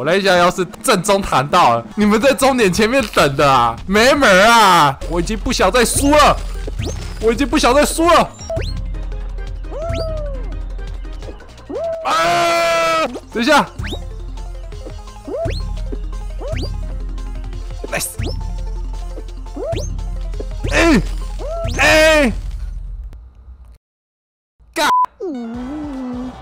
我那下要是正宗弹到了，你们在终点前面等的啊，没门啊！我已经不想再输了，我已经不想再输了。啊！等一下，nice。哎、哎、欸，干！